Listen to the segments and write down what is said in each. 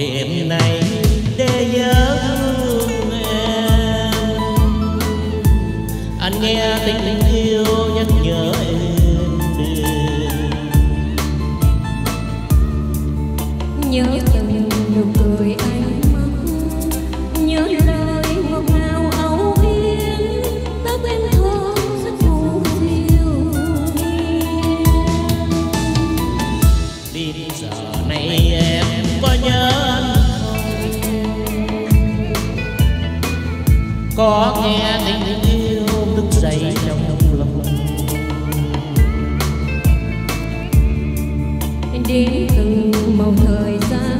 đêm nay để nhớ thương em anh nghe tình yêu nhắc nhở em. Nhớ chừng có nghe tình yêu thức dậy trong lòng. Đến từng màu thời gian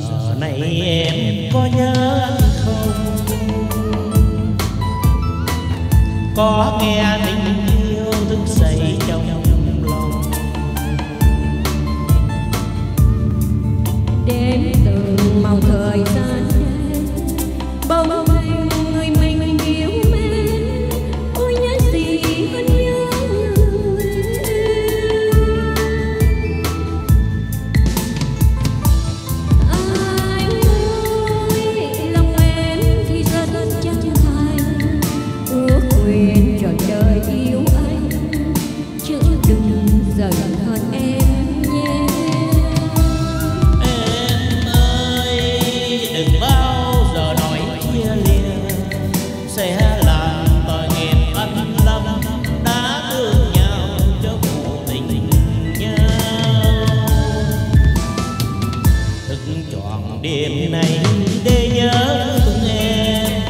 giờ này em có nhớ không? Có nghe tình yêu thức dậy trong để nhớ từng em.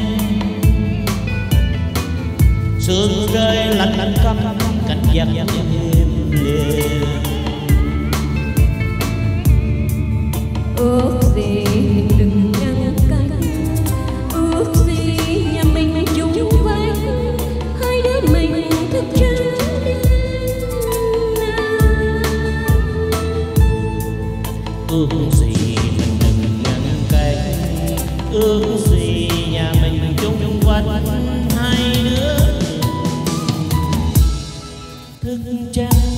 Sương rơi lạnh lạnh căm cảnh giặc em liền ước gì đừng nhăn cánh ước gì nhà mình chung vai hai đứa mình thức trắng ước gì ước gì nhà mình chung quanh hai đứa thức trắng.